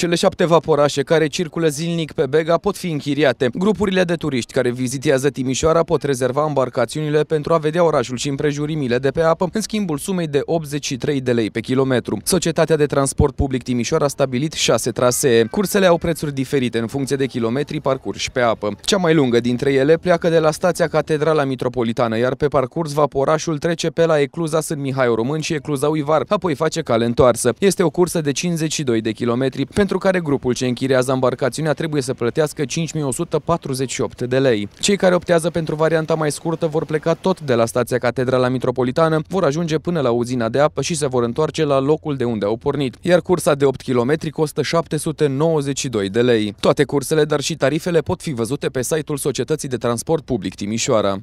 Cele șapte vaporașe care circulă zilnic pe Bega pot fi închiriate. Grupurile de turiști care vizitează Timișoara pot rezerva embarcațiunile pentru a vedea orașul și împrejurimile de pe apă în schimbul sumei de 83 de lei pe kilometru. Societatea de transport public Timișoara a stabilit șase trasee. Cursele au prețuri diferite în funcție de kilometri parcurși pe apă. Cea mai lungă dintre ele pleacă de la stația Catedrala Mitropolitană, iar pe parcurs vaporașul trece pe la Ecluza Sânt Mihai Român și Ecluza Uivar, apoi face cale întoarsă. Este o cursă de 52 de kilometri, pentru care grupul ce închiriază embarcațiunea trebuie să plătească 5148 de lei. Cei care optează pentru varianta mai scurtă vor pleca tot de la stația Catedrala Mitropolitană, vor ajunge până la uzina de apă și se vor întoarce la locul de unde au pornit, iar cursa de 8 km costă 792 de lei. Toate cursele, dar și tarifele pot fi văzute pe site-ul Societății de Transport Public Timișoara.